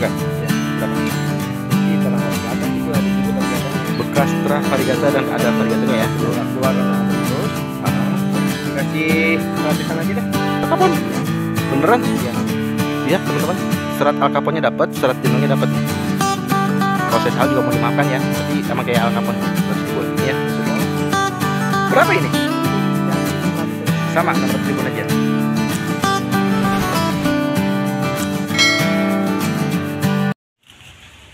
Bukan. Ya. Berapa? Terang ada juga ada juga ternyata. Bekas terah varigata dan ada varigatanya ya. Keluar keluar terus. Ah, Dikasih ratusan aja deh. Alkapon. Beneran? Iya. Iya, teman-teman. Serat alkaponnya dapat, serat jenongnya dapat. Proses hal juga mau dimaafkan ya. Tapi sama kayak alkapon. Terus ini ya. Berapa ini? Sama, 600 ribu aja.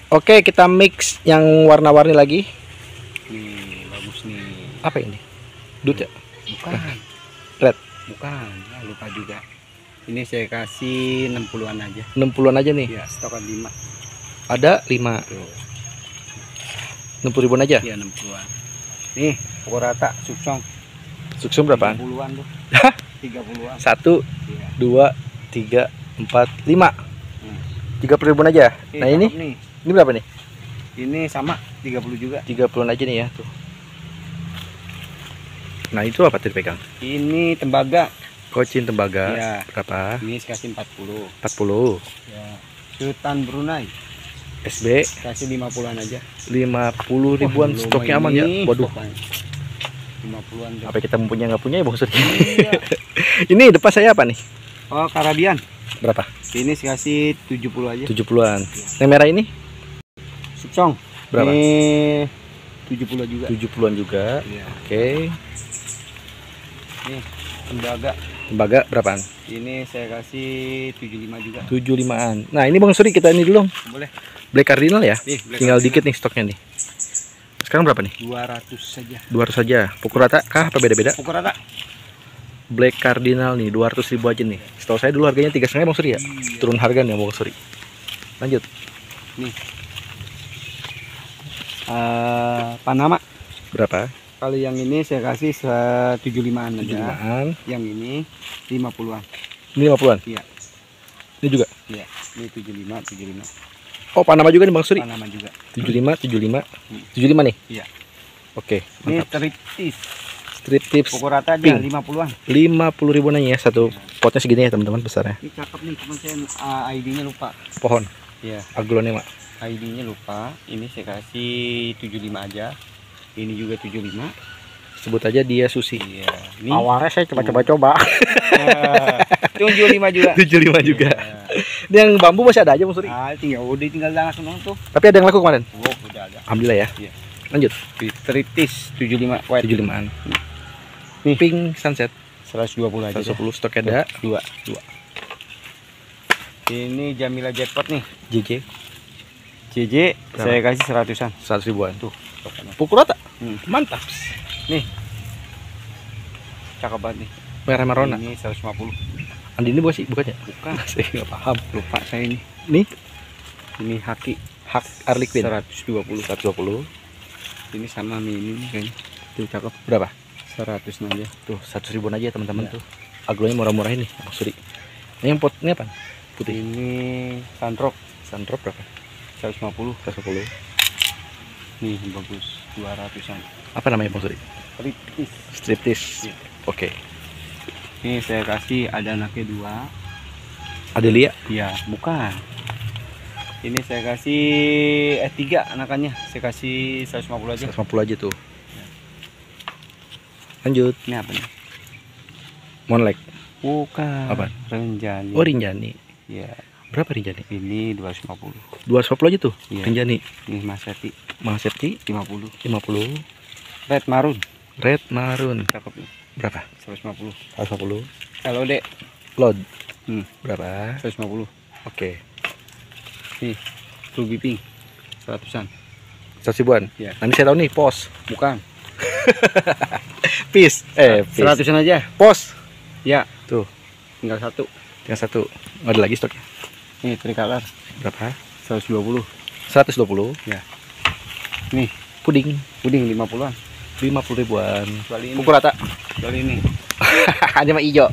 Oke, kita mix yang warna-warni lagi. Nih bagus nih. Apa ini? Dut ya? Bukan. Red. Bukan. Ah, lupa juga. Ini saya kasih 60-an aja. 60-an aja nih. Ya, stokan 5. Ada 5. Tuh. 60 ribuan aja. Iya, 60-an. Nih, pokok rata suksong. Suksum berapaan? 30-an tuh. 30-an. Satu, Iya. dua, tiga, empat, lima. Hmm. Tiga puluh ribuan aja. Ih, Nah ini, nih. Ini berapa nih? Ini sama 30 juga. Tiga puluhan aja nih ya tuh. Nah itu apa tuh dipegang? Ini tembaga. Kocin tembaga. Iya. Berapa? Ini saya kasih 40. 40 Ya. Sultan Brunei SB kasih 50-an aja. 50 ribuan Wah, stoknya aman ya. nih, Waduh. stoknya. 50-an tuh. Apa kita mempunyai nggak punya ya Bang Suri? Iya. ini depan saya apa nih? Oh, Karabian. Berapa? Ini kasih 70 aja. 70-an. Yang merah ini Suksong. berapa? Ini 70 juga. 70-an juga. Iya. Oke. Tembaga. Tembaga berapaan? Ini saya kasih 75 juga. 75-an. Nah, ini Bang Suri kita ini dulu. Boleh. Black Cardinal ya. Nih, Black Tinggal Cardinal. dikit nih stoknya nih. Sekarang berapa nih? 200 saja. 200 saja. Pukul rata kah apa beda-beda? Pukul rata. Black Cardinal nih 200 ribu aja nih. Setahu saya dulu harganya tiga setengah Bang Suri ya. Iya. Turun harga nih Bang Suri. Lanjut. Eh, Panama. Berapa? Kalau yang ini saya kasih se- 75-an aja. 75-an. Yang ini 50-an. Ini 50-an. Iya. Ini juga. Iya. Ini 75, 75. Oh, Panama juga nih Bang Suri. Panama juga. 75, 75. Hmm. 75 nih. Iya. Oke, Ini mantap. triptis. Strip tips Pukul rata Pink. 50-an. 50 ribuan aja ya satu potnya segini ya teman-teman besarnya. Ini cakep nih, cuman saya uh, ID-nya lupa. Pohon Iya. aglonema. ID-nya lupa. Ini saya kasih 75 aja. Ini juga 75. Sebut aja dia Susi. Iya. Ini Awalnya saya coba-coba-coba. Itu 75 juga. 75 juga. Iya. Ini yang bambu masih ada aja Bang Suri. Ah, tinggal udah tinggal langsung tuh. Tapi ada yang laku kemarin. Oh, udah ada. Alhamdulillah ya. Iya. Lanjut. Triptis 75 white 75-an. Nih. Pink sunset 120 aja. 110 dah. stok ada. Dua. Dua. Ini Jamila Jackpot nih. JJ JJ Berapa? saya kasih seratusan. 100 ribuan. Tuh. Pukul rata. Hmm. Mantap. Cakep banget nih. Merah marona. Ini 150. Andi ini bukan sih bukannya? Bukan. Saya nggak paham. Lupa saya ini. Nih Ini Haki hak Harley Quinn 120. 120. Ini sama mini nih kayaknya. Tuh cakep. Berapa? 100 aja. Tuh 100 ribuan aja teman-teman Ya. tuh. Aglonya murah-murah ini. Suri. Ini yang pot ini apa? Putih. Ini Sandrock Sandrop berapa? 150. 110. Nih bagus. 200-an. Apa namanya Bang Suri? Triptis. Striptease. Iya. Oke. Ini saya kasih ada anaknya dua. Adelia Iya, bukan. Ini saya kasih eh tiga anakannya. Saya kasih 150 aja. 150 aja tuh. Lanjut. Ini apa nih? Monlek. Bukan. Apa? Renjani. Oh Rinjani. Iya. Berapa Rinjani? Ini 250. 250 aja tuh. Iya. Rinjani. Ini Mas Seti Mahal safety 50. 50. Red marun. Red marun. Cakep. Berapa? 150. 150. Kalau Dek Load. Hmm. Berapa? 150. Oke. Nih. Ruby pink. Seratusan. 100 ribuan. Iya. Nanti saya tahu nih pos. Bukan. Peace. Eh, peace. Seratusan aja. Pos. Ya. Tuh. Tinggal satu. Tinggal satu. Nggak ada lagi stoknya. Nih tricolor. Berapa? 120. 120. Nih. Puding. Puding 50-an. 50 ribuan. Kali ini. Pukul rata. Kali ini. Hanya mah hijau.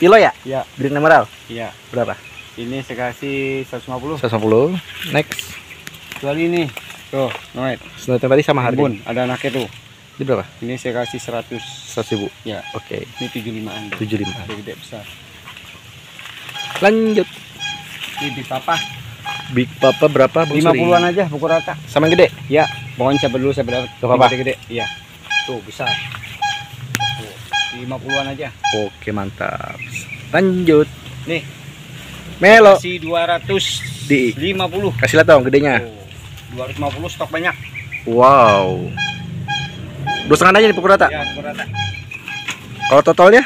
Kilo ya? Ya. Green Emerald. Iya. Berapa? Ini saya kasih 150. 150. Next. Kali ini. Tuh, noet. Yang tadi sama harga. Bun, ada anaknya tuh. Ini berapa? Ini saya kasih 100. 100 ribu. Ya. Oke. Ini 75-an. deh. 75. Gede, gede besar. Lanjut. Ini di papa. Big Papa berapa Bang lima Suri? puluhan aja pukul rata. Sama yang gede? ya pokoknya siapa dulu siapa dapat. Gak apa-apa. Yang gede iya. Tuh besar. Tuh lima puluhan aja. Oke mantap. Lanjut. Nih. Melo. Kasih dua ratus Di lima puluh. Kasih lihat dong gedenya. Dua ratus lima puluh stok banyak. Wow. Dua setengah aja nih pukul rata. Ya pukul rata. Kalau totalnya?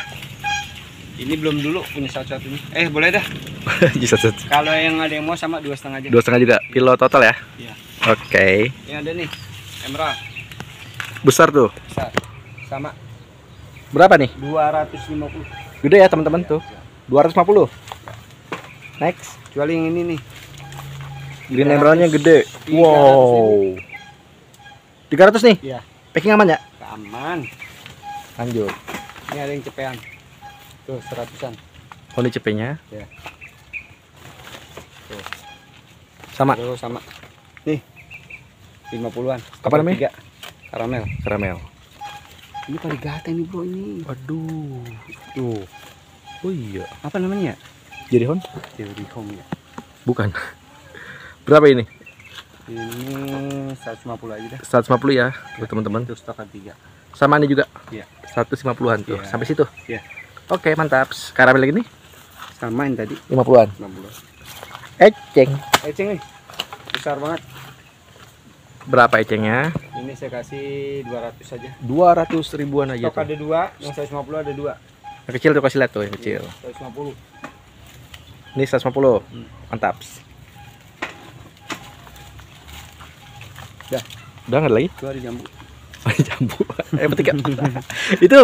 Ini belum dulu punya satu-satunya eh boleh dah. Satu kalau yang ada yang mau sama dua setengah aja. Dua setengah juga Pilo total ya? Iya. Oke. Ini ada nih emerald Besar tuh. Besar. Sama. Berapa nih? 250 Gede ya teman-teman tuh. 250 Next. Kecuali yang ini nih. Green emeraldnya gede. 300 Wow 300 nih? Iya. Packing aman ya? aman. Lanjut. Ini ada yang cepean tuh seratusan. Kondisi cepenya? Ya. Tuh. Sama. Tuh sama. Nih 50-an Apa namanya? Karamel. Karamel. Ini parigata ini bro ini. Waduh. Tuh. Oh iya. Apa namanya? Jadi hon? teori home ya. Bukan. Berapa ini? ini 150 aja dah. 150 ya tuh teman-teman. Itu stokan tiga. Sama ini juga? Iya. 150an tuh Iya. Sampai situ? Iya. Oke mantap. Karamel lagi nih. Sama yang tadi. 50an 50 Eceng. Eceng nih. Besar banget. Berapa ecengnya? ini saya kasih 200 saja 200 ribuan aja stok tuh. ada dua yang 150 ada dua. Yang kecil tuh kasih lihat tuh yang kecil. 150 Ini 150 Hmm. Mantap. Dah. Udah nggak ada lagi? dua ada jambu. Jambu. Eh petik ya Itu.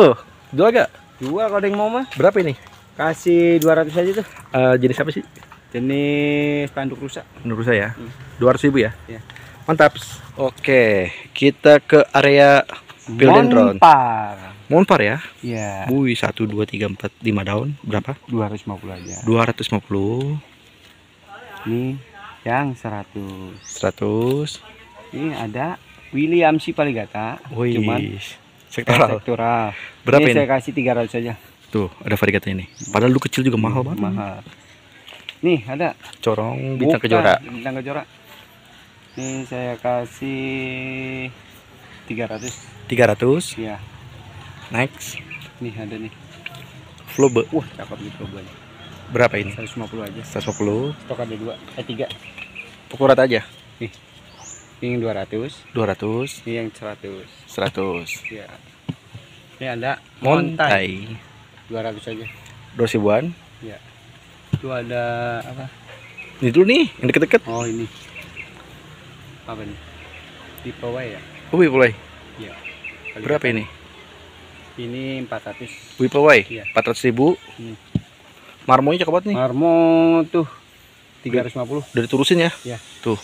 Jual gak? Dua kalau ada yang mau mah. Berapa ini? kasih 200 aja tuh. Eh, jenis apa sih? jenis tanduk rusak. Menurut saya Hmm. 200 ribu ya? Iya. Mantap. Oke Kita ke area Philodendron Monpar. Monpar ya? Ya Wih 1, 2, 3, 4, 5 daun. Berapa? 250 aja. 250 nih yang 100 100 ini ada William si Paligata. Wih. Cuman Sektoral. Sektoral. Berapa ini ini? saya kasih 300 aja. Tuh ada variegatnya ini. Padahal lu kecil juga mahal banget. Mahal. Nih ada. Corong bintang Bukan, kejora bintang kejora ini saya kasih 300 300 ya Next. Nih ada nih. Flobe. Wah cakep nih perubahannya Berapa ini? 150 aja. 150 stok ada dua. Eh tiga. Pukul rata aja ini yang 200 200 ini yang 100 100 ya ini ada montai. Montai 200 aja. 2 ribuan? Itu ada apa? Ini dulu nih yang deket-deket. Oh ini. Apa nih tipe Y ya? Wih mulai iya. Kali Berapa ini? ini 400 Wih Pawai Iya. 400 ribu. Hmm. Marmonya cakep banget nih. Marmo tuh 350 Udah diturusin ya? Iya. Tuh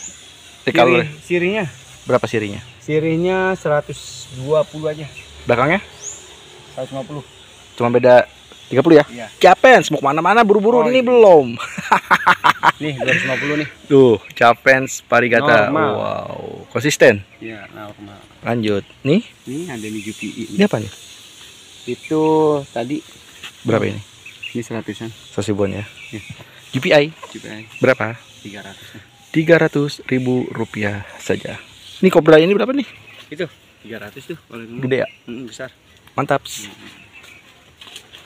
Dekal Siri, sirinya berapa sirinya? Sirinya 120 aja. Belakangnya? 150 cuma beda 30 ya? iya. Capens mau ke mana-mana buru-buru Oh, ini iya. belum. Nih 250 nih. Tuh Capens Parigata. Normal. Wow. Konsisten? Iya normal. Lanjut. Nih? Ini ada nih GPI Ini. Apa nih? itu tadi. Berapa ini? ini seratusan. 100 ribuan ya? Iya. GPI GPI berapa? 300 300 ribu rupiah saja Ini Cobra ini berapa nih? itu 300 tuh kalau dulu Gede ya? Mm, besar. Mantap.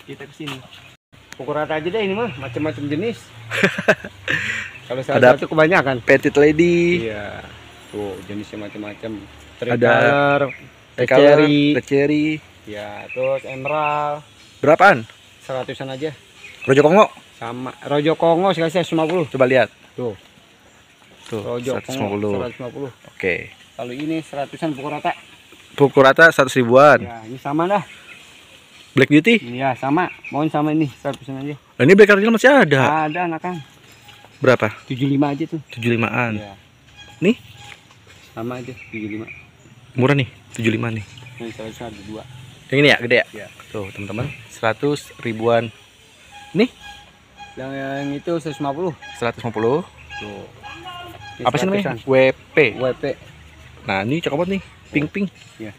Kita ke sini pukul rata aja deh ini mah macam-macam jenis. Kalau Ada- saya tuh kebanyakan. Petit Lady. Iya tuh jenisnya macam-macam. Ada Red Cherry. Ya terus emerald. Berapaan? seratusan aja. Rojo Kongo? Sama. Rojo kongo saya kasih 150 Coba lihat. Tuh. Tuh rojo 150 kongo 150 Oke kalau ini seratusan pukul rata. Pukul rata 100 ribuan. Ya ini sama dah. Black Beauty? Iya sama. Mohon sama ini seratusan aja. Nah, Ini Black Cardinal masih ada? Ada anak kan Berapa? 75 aja tuh. 75an Iya. Nih? sama aja 75 Murah nih 75 nih. Yang seratusan ada dua. Yang ini ya gede ya? Iya. Tuh teman-teman 100 ribuan. Yang, yang itu 150 150 tuh. Ini Apa sih namanya? WP WP Nah ini cakep banget nih Pink pink Iya.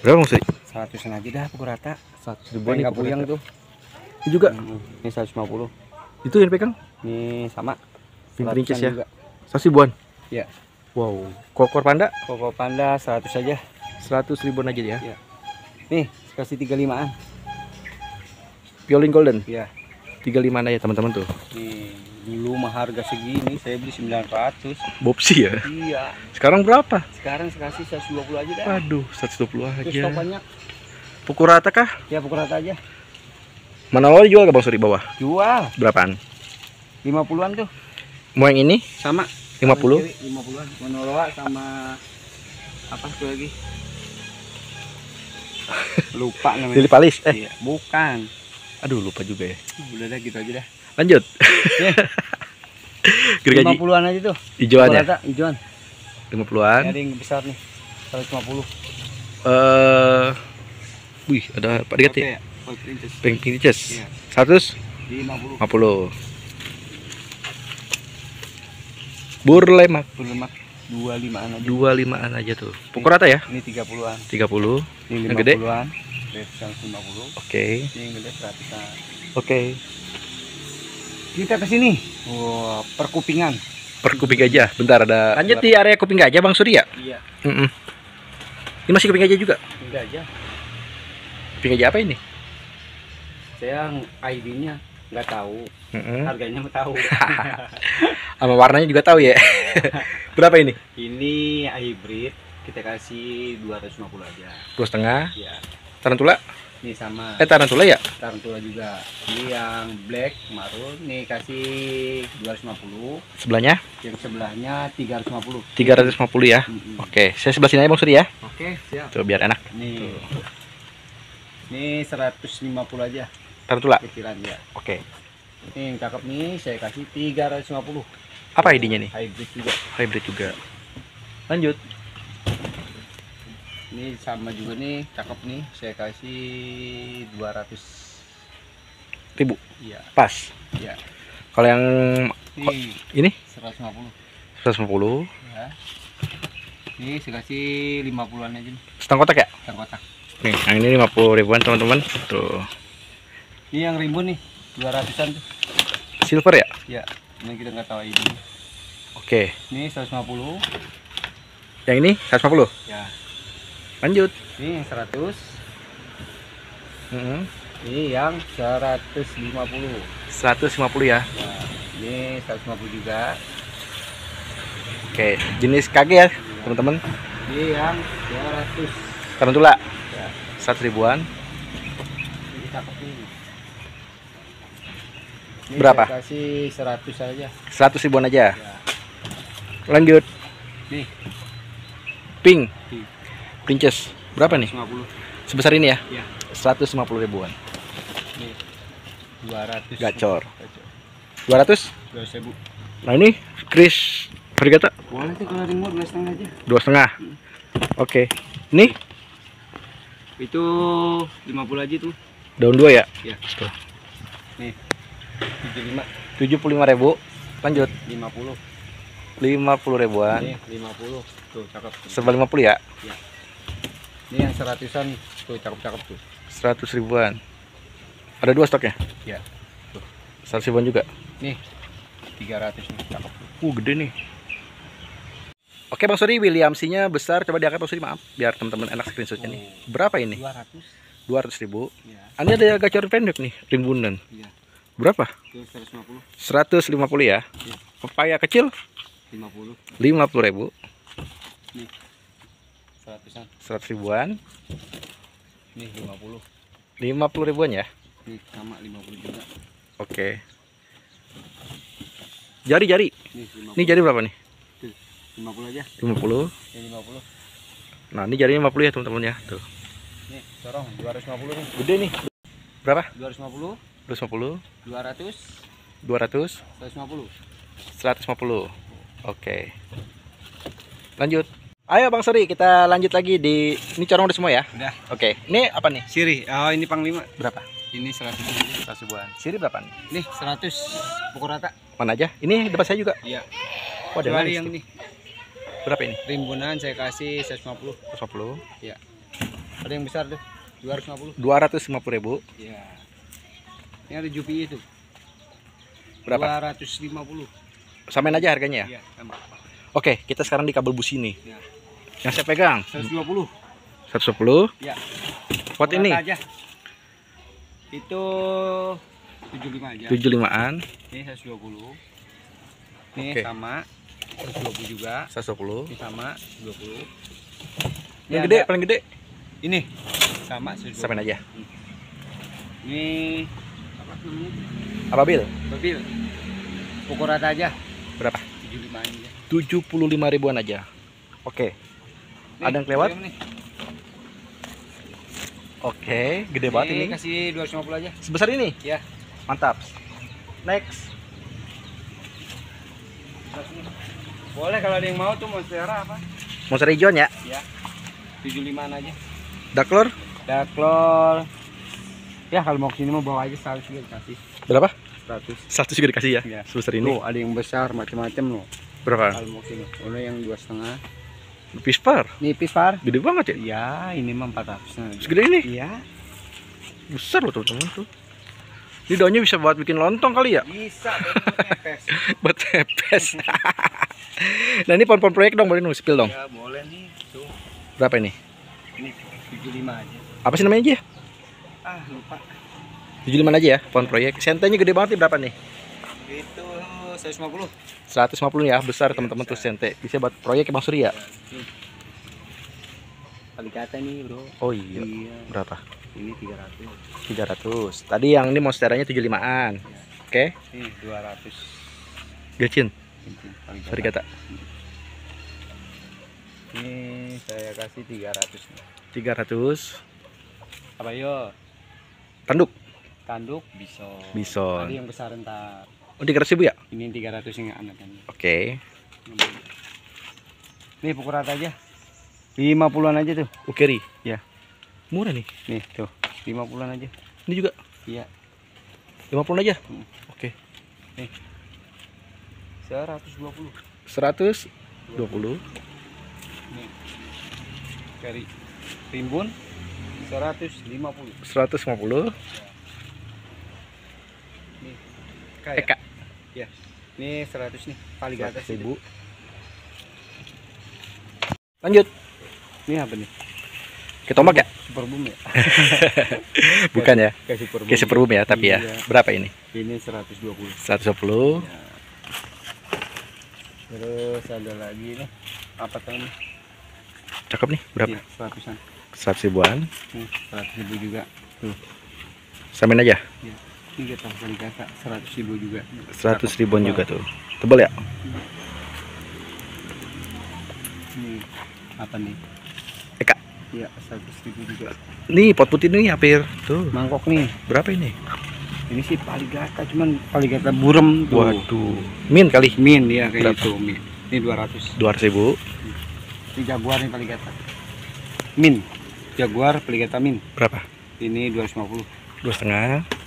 Berapa maksudnya? seratusan aja dah pukul rata 100 ribuan nih pukul rata. tuh Ini juga Hmm, ini 150 Itu yang pegang ini sama Pink Princess ya juga. Seratus ribuan. Ya. Wow. Kokor panda Koko panda 100 saja. seratus ribuan aja dia. Iya. Nih, kasih 35-an. Piolin golden Ya. tiga lima aja teman-teman tuh. Nih, dulu mah harga segini saya beli 900. Bopsi ya. Iya. Sekarang berapa? Sekarang saya kasih 120 aja dah. Aduh, 120 Terus aja. topannya Pukul rata kah? ya pukul rata aja. Mana lo jual gak Bang Suri bawah? Jual Berapaan? 50-an tuh. Mau yang ini Sama 50? 50-an. Monoloa sama apa tuh lagi? Lupa namanya. Lili Palis. Eh, Iya, bukan. aduh lupa juga ya. Udah dah gitu aja dah. Lanjut. Ya. Gergaji 50-an aja tuh. hijauan ya? Hijauan. 50-an. Ada yang besar nih. 150. Eh, wih, ada Pak Digat ya? Princess. Pink Princess. Iya. 150. Di 50. Burlemak Berlemak 25-an aja. 25-an aja tuh. Pukul rata ya? Ini 30-an. 30. Ini Yang gede? 50-an. Red 150. Oke. Yang gede 100-an. Oke. Kita ke sini. Wah, perkupingan. Per kuping gajah. Bentar ada. Lanjut di area kuping gajah Bang Surya. Iya. Mm Ini masih kuping gajah juga. Enggak aja. Kuping gajah apa ini? Saya ID-nya nggak tahu. Mm-mm. Harganya mau tahu. Sama warnanya juga tahu ya. Berapa ini? ini hybrid. Kita kasih 250 aja. Dua setengah. Ya. Tarantula. Ini sama. Eh tarantula ya? Tarantula juga. Ini yang black marun. Nih kasih 250. Sebelahnya Yang sebelahnya 350. 350 ya. Mm-mm. Oke, saya sebelah sini aja Bang Surya ya. Oke, siap. Tuh biar enak. Nih. Ini 150 aja Tarantula. kecilan ya. Oke. Ini yang cakep nih saya kasih 350. Apa ID-nya nih? Hybrid juga. Hybrid juga. Lanjut. Ini sama juga nih, cakep nih. Saya kasih 200. Ribu. Iya, Pas. iya. Kalau yang Ini ini 150 150. ya. Ini saya kasih 50-an aja nih, Setengah kotak ya? yang kotak. Nih, yang ini 50 ribuan teman-teman. Tuh. Ini yang rimbun nih, 200-an tuh. Silver ya? Ya, ini kita nggak tahu ini. Oke. Ini 150. Yang ini 150. Ya. Lanjut. Ini yang 100. Mm-mm. Ini yang 150. 150 ya. Nah, ini 150 juga. Oke, jenis KG ya, teman-teman. Ini yang 200. Tarantula Ya, 100 ribuan. ini. Ini Berapa? saya kasih 100 saja. 100 ribuan aja. Ya. Lanjut. Nih, Pink. Pink. Princess. Berapa nih? 50. Sebesar ini ya? Iya. 150 ribuan. Nih. 200. Gacor. Gacor. 200? 200 ribu. Nah ini Chris Varigata Boleh tuh kalau remote dua setengah aja. dua setengah. Oke. Ini Itu 50 aja tuh. daun dua ya? Iya. Tuh. Nih. 75, 75 ribu. Lanjut 50. 50 ribuan. Nih, 50. Tuh, cakep. Serba 50 ya? Ini yang seratusan tuh cakep-cakep tuh. 100 ribuan. Ada dua stoknya? Iya. 100 ribuan juga. Nih. 300 nih, cakep. Uh gede nih. Oke Bang Suri, Williamsinya besar. Coba diangkat Bang Suri, maaf. Biar teman-teman enak screenshotnya nih. Berapa ini? 200. 200 ribu. Iya. Ini ada gacor pendek nih, rimbunan. Iya. Berapa? Itu 150, 150 ya. Iya. Pepaya kecil 50. 50 ribu. Nih. Seratusan. 100 ribuan. Nih 50. 50 ribuan ya. Nih sama 50 juga. Oke. Jari-jari. Nih 50. Ini jari berapa nih? 50 aja. 50. Ini 50. Nah, ini jarinya 50 ya, teman-teman ya. Tuh. Nih, corong 250 nih. Gede nih. Berapa? 250, 250, 200, 200, 150. 150. Oke. Lanjut. Ayo Bang Seri, kita lanjut lagi di ini corong udah semua ya. Udah. Oke. Ini apa nih? Siri, oh ini panglima. Berapa? Ini 100 100 ribuan. Siri berapa nih? Nih 100 pukul rata. Mana aja? Ini depan saya juga. Iya. Oh, ada Kecuali yang ini Berapa ini? rimbunan saya kasih 150. 150. Ada yang besar tuh 250. 250 ribu. Iya. Ini ada Jupi itu. Berapa? 250. Samain aja harganya ya. Iya, sama. Oke, kita sekarang di kabel busi nih. Ya. Yang saya pegang 120. 110. Ya. Watt ini Rata aja. Itu 75 aja. 75-an, Ini 120. Ini Oke. sama 120 juga. 110. Ini sama 20. Ini Yang gede, ada- paling gede. Ini sama 120. Samain aja. Ini apa namanya? Apa bil? Mobil. Pukul rata aja. Berapa? 75 aja. 75 ribuan aja. Oke. Nih, Ada yang kelewat? Oke, gede banget ini. kasih 250 aja. Sebesar ini? Ya. Mantap. Next. Boleh kalau ada yang mau tuh monstera apa? Monster hijauan ya. Ya. 75 aja. Daklor Daklor. Ya kalau mau ke sini mau bawa aja 100 juga dikasih. berapa? 100. 100 juga dikasih ya. Iya. Sebesar ini. Tuh ada yang besar macam-macam loh. Berapa? Kalau mau ke sini. Ada yang dua setengah. Pispar. Nipis par. Gede banget ya. Ya ini mah 400 nah. Segede ini. Iya. Besar loh teman-teman tuh. Ini daunnya bisa buat bikin lontong kali ya? Bisa. Buat pepes. nah ini pohon-pohon proyek dong, boleh nu spill dong. Ya boleh nih. Tuh. Berapa ini? Ini 75 aja. Apa sih namanya aja? Ah lupa. 75 aja ya, pohon proyek. Sentenya gede banget nih berapa nih? Itu 150. 150 ya, besar teman-teman tuh sente. Bisa buat proyek Bang Surya. Kali kata nih bro. Oh iya. Iya. Berapa? Ini 300. 300. Tadi yang ini monsteranya 75-an. Oke, Ini 200. gacin. Ini kali kata. Ini saya kasih 300 nih. 300. Apa yo? Tanduk. Tanduk bisa. Bison. Ada yang besar ntar. Oh, 300 ribu ya? Ini 300 yang anak. Oke. Nih pukul rata aja. 50-an aja tuh. Ukeri. Ya. Murah nih. Nih tuh. 50-an aja. Ini juga Iya. 50 aja. Hmm. Oke. 120. 120. Nih. Dari timbun 150. 150. Nih. Kayak. Eka. Nih 100 nih. Paling ke atas 100 itu. ribu. Lanjut. Ini apa nih? Kita tombak ya? Super boom ya? Bukan ya? Kayak super boom. Kayak super boom ya, tapi ya. Iya. Berapa ini? Ini 120. 110. Ya. Terus ada lagi nih. Apa tuh ini? Cakep nih. Berapa? Iya, 100-an. 100 ribuan. Nih, 100 ribu juga. Samain aja. Ini kita kali kata 100 ribu juga. 100 ribuan juga tuh. Tebal ya? Nih, apa nih? Eka. Iya, 100 ribu juga. Nih pot putih nih hampir. Tuh. Mangkok nih. Berapa ini? Ini sih paligata, cuman paligata burem tuh. Waduh. Min kali. Min ya kayak Berapa? itu, min. Ini 200. 200 ribu. Ini jaguar nih paligata. Min. Jaguar paligata min. Berapa? Ini 250. Dua setengah.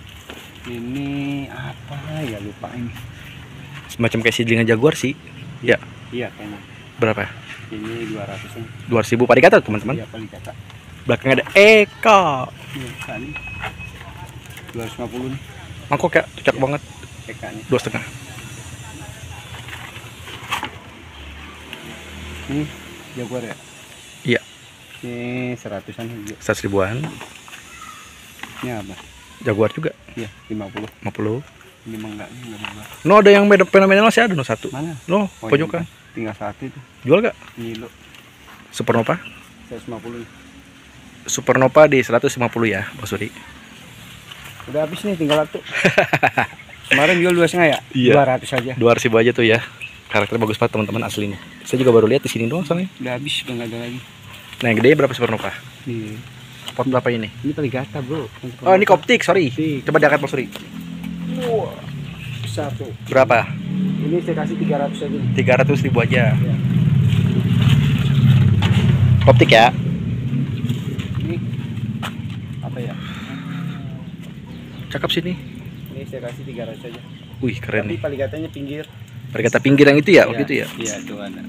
Ini apa ya lupa ini. Semacam kayak sidlingan jaguar sih. Ya. Iya kayaknya. Berapa? Ini 200 nih. 200 ribu pada kata teman-teman. Iya paligata. Belakang ada Eka. Iya, kali. 250 nih Mangkok ya, cocok banget. PK-nya. Dua setengah. Ini jaguar ya? Iya. Ini seratusan. 100 ribuan. Ini apa? Jaguar juga. Iya, 50. 50. Ini enggak, ini enggak berubah. No ada yang beda fenomenal masih ada no satu. Mana? No, Oh, pojokan. ini Tinggal satu itu. Jual gak? Nilo Supernova? 150 nih. Supernova di 150 ya, Bang Suri. Udah habis nih tinggal satu. Kemarin jual dua setengah ya? Iya. 200 aja. 200 ribu aja tuh ya. Karakter bagus banget teman-teman aslinya. Saya juga baru lihat di sini doang soalnya. Udah habis, udah nggak ada lagi. Nah, yang gede berapa Supernova? Nih. Pot berapa ini? Ini peligata, Bro. Oh, ini koptik, sorry. Koptik. Coba diangkat Suri. Wah. Besar tuh. Berapa? Ini saya kasih 300 aja. nih. 300 ribu aja. Iya. Koptik ya. Ini apa ya? Cakep sih nih. Ini saya kasih 300 aja. Wih, keren Tapi nih. paligatanya pinggir. Perkata pinggir yang itu ya, waktu Iya, itu ya. Iya, tuh ada.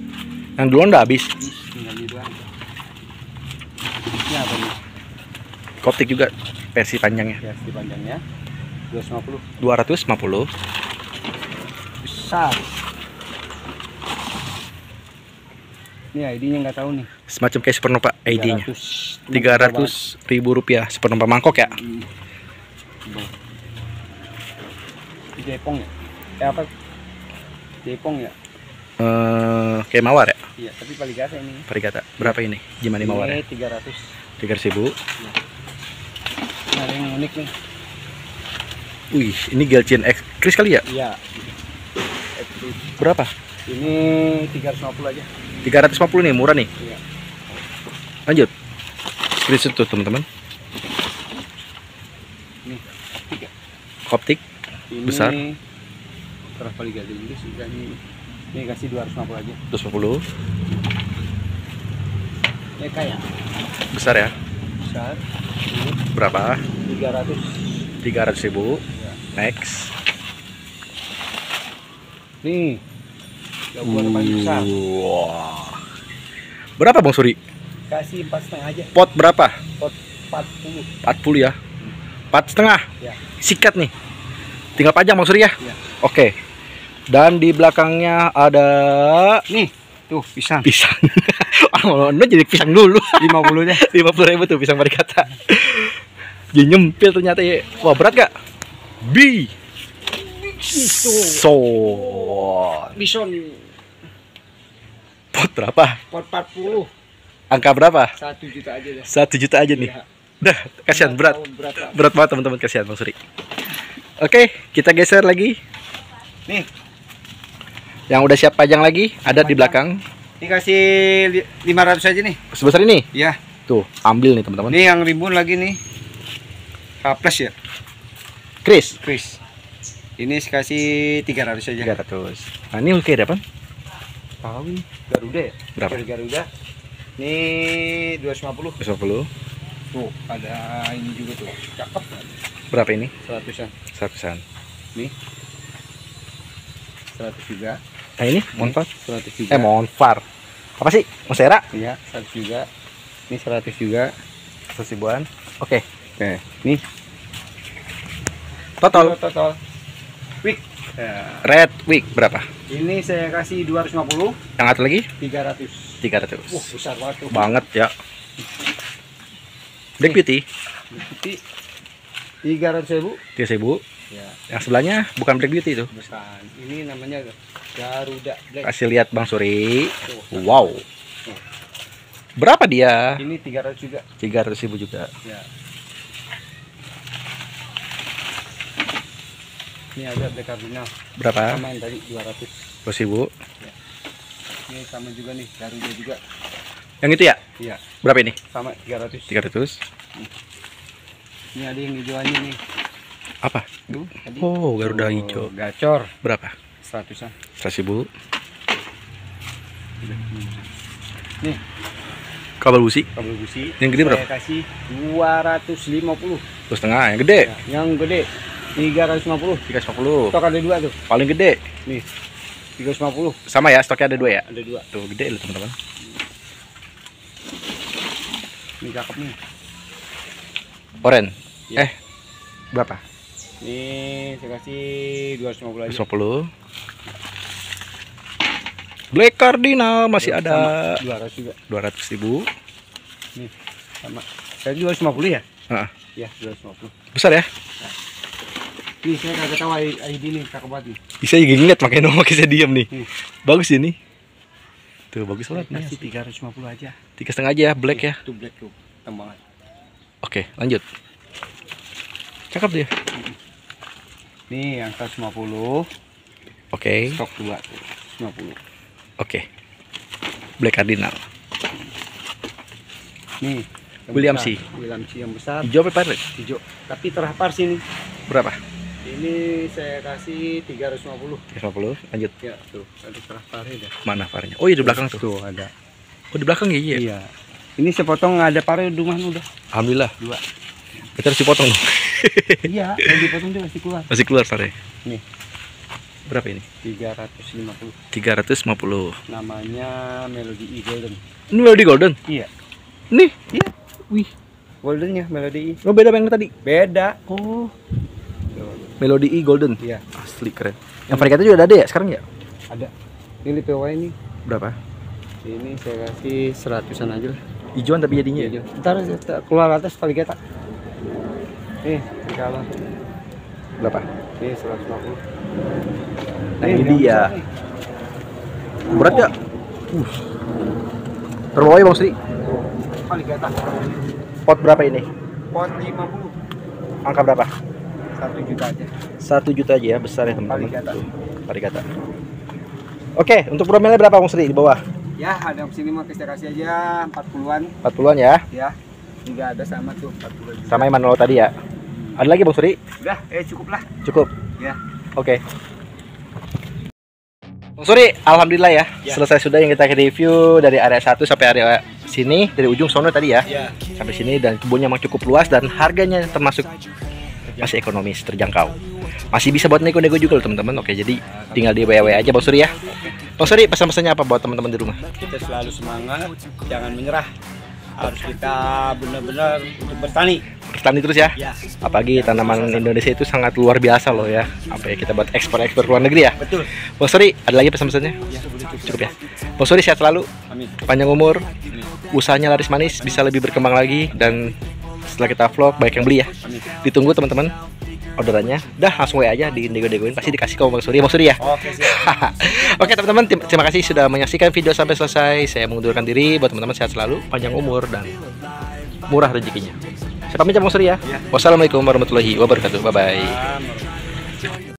Yang duluan udah habis. Habis tinggal di doang. Ini apa nih? Koptik juga versi panjangnya. Ya, di panjangnya 250. 250. Besar. Ini ID-nya nggak tahu nih. Semacam kayak supernova ID-nya. 300. Tiga ratus ribu rupiah supernova mangkok ya. Hmm. Jepong ya? Eh apa? Jepong ya? Eh, kayak mawar ya. Iya, tapi paling gasa ini. Parigata. Berapa ini? Gimana mawar ya? Ini 300. Tiga ribu. Nah, ada yang unik nih. Wih, ini Gelcin X Chris kali ya? Iya. Berapa? Ini 350 aja. 350 nih, murah nih. Iya. Lanjut. Screenshot tuh teman-teman. Nih, tiga. Optik Ini Besar. Berapa liga dulu sih kan ini? Ini kasih 250 aja. 250 Ini kayak besar ya. besar. Berapa? 300. 300 ribu. Ya. Next. Nih. Gabungan paling besar. Wah. Berapa Bang Suri? Kasih empat setengah aja. Pot berapa? Pot 40. 40 ya. Empat setengah. Ya. Sikat nih. Tinggal pajang Bang Suri ya. Ya. Oke. Dan di belakangnya ada Nih, tuh pisang. pisang. Oh, no, jadi pisang dulu. 50 deh. 50 ribu tuh pisang parikata. Jadi nyempil ternyata ya. Wah berat gak? B. So. Bison Pot berapa? pot 40. Angka berapa? 1 juta aja deh. Satu juta aja nih. Iya. Dah, kasihan berat. Berapa? Berat banget teman-teman kasihan Bang Suri. Oke, kita geser lagi. Nih, Yang udah siap pajang lagi ada di Pajang. belakang. ini kasih li- 500 aja nih. Sebesar ini. Ya, Tuh, ambil nih teman-teman. ini yang rimbun lagi nih. H plus ya, Chris. Chris. Ini kasih 300 aja. 300. Nah, ini oke dapat Tahu Garuda ya? berapa? Dari Garuda. Ini 250. 250. Tuh, ada ini juga tuh. Cakep. Berapa ini? 100-an. 100-an. Nih. 100 juga. Nah, ini Monfar. 100 juga. Eh, Monfar. Apa sih? Monstera? Iya, 100 juga. Ini 100 juga. 100 ribuan. Oke. Oke, nih Total total. Wik. Ya. Red Week berapa? Ini saya kasih 250, Yang satu lagi 300. 300. Wah, besar banget tuh. Banget ya. Black Beauty Putih. 300 ribu. 3000. Ya, Yang sebelahnya bukan Black Beauty itu. bukan. Ini namanya Garuda Black. Kasih lihat Bang Suri. Tuh. Wow. Berapa dia? Ini 300 juga. 300 ribu juga. Ya. Ini ada Black Cardinal. Berapa? Sama yang tadi 200. 200 ribu. Ini sama juga nih, Garuda juga. Yang itu ya? Iya, Berapa ini? sama 300. 300. Ini ada yang hijauannya nih. Apa? Tadi. Oh, Garuda Tuh, hijau. Gacor. Berapa? 100-an. 100 ribu. Nih, Kabel busi. kabel busi. Yang gede berapa? Saya kasih 250. Terus setengah. Yang gede. Ya, yang gede 350. 350. Stok ada dua tuh. Paling gede. Nih. 350. Sama ya, stoknya ada dua ya. Ada dua. Tuh gede loh teman-teman. Ini cakep nih. Oren. Ya. Eh, berapa? Ini saya kasih 250 aja. 250. Black Cardinal masih ada Sama, 200 juga. 200 ribu. Sama. Saya 250 ya? Heeh. Iya, 250. Besar ya? Nih, saya kagak tahu ID nih, cakep banget nih. Bisa juga ngeliat makanya nomor saya diam nih. Hmm. Bagus ini. Tuh bagus banget nih. kasih 350 aja. Tiga setengah aja ya, black ya. Tuh black tuh. Tembangan. Oke, lanjut. Cakep dia. Nih yang 150, Oke, stok 2 tuh. 50. oke. Black Cardinal. Nih. William. C. William C yang besar, Hijau apa pirate? hijau. Tapi terhapar sini. Berapa? Ini saya kasih 350. 350. Lanjut. Ya, tuh. Ada terhaparnya dah. Mana parnya? Oh iya di belakang tuh. Tuh ada. Oh di belakang ya? Iya. Iya. Ini saya potong ada pare rumah udah. Alhamdulillah. Dua. Kita harus dipotong. Iya, yang dipotong dia masih keluar. Masih keluar pare. Nih. Berapa ini? 350. 350. Namanya Melody E Golden. Ini Melody Golden. Iya. Nih. Iya. Wih. Goldennya Melody E. Oh beda sama yang tadi. Beda. Oh. Melody E Golden. Iya, Asli keren. Yang variegatnya juga ada ya sekarang ya? ada. Ini PW ini Berapa? Ini saya kasih seratusan aja lah. Hijauan tapi jadinya. Iya, Ntar kita keluar atas paling kita. Nih, kalau Berapa? ini 150. Nah, ini dia. Berat ya? Uh. Berapa ya Bang Sri? Paling kita. Pot berapa ini? Pot 50. Angka berapa? 1 juta aja. Satu juta aja ya besar ya teman-teman. Tuh, Parigata. Oke, untuk promelnya berapa Bang Sri di bawah? Ya, ada sini mah kita kasih aja 40-an 40-an ya. ya. Enggak ada sama tuh 40 juta. Sama yang Manolo tadi ya. Ada lagi Bang Sri? Udah, eh cukup lah. Cukup. Ya. Oke. Bang Suri, alhamdulillah ya. Ya. Selesai sudah yang kita review dari area 1 sampai area sini dari ujung sono tadi ya. Ya. Sampai sini dan kebunnya memang cukup luas dan harganya termasuk masih ekonomis, terjangkau. Masih bisa buat nego-nego juga loh teman-teman. Oke, jadi tinggal di WW aja Bang Suri ya. Bang Suri, pesan-pesannya apa buat teman-teman di rumah? Kita selalu semangat, jangan menyerah. Harus kita benar-benar untuk bertani. Bertani terus ya. Ya. Apalagi tanaman Indonesia itu sangat luar biasa loh ya. Apa ya kita buat ekspor-ekspor luar negeri ya. Betul. Bang Suri, ada lagi pesan-pesannya? Ya, boleh cukup. Cukup ya. Bang Suri sehat selalu, Amin. panjang umur, Amin. usahanya laris manis, bisa lebih berkembang lagi dan setelah kita vlog banyak yang beli ya. Amin. Ditunggu teman-teman orderannya. Dah langsung WA aja di nego-negoin pasti dikasih ke Bang Suri. Bang Suri ya. Oke. Oke teman-teman, terima kasih sudah menyaksikan video sampai selesai. Saya mengundurkan diri buat teman-teman sehat selalu, panjang umur dan murah rezekinya. Saya pamit ya Bang Suri ya. Ya. Wassalamualaikum warahmatullahi wabarakatuh. Bye bye.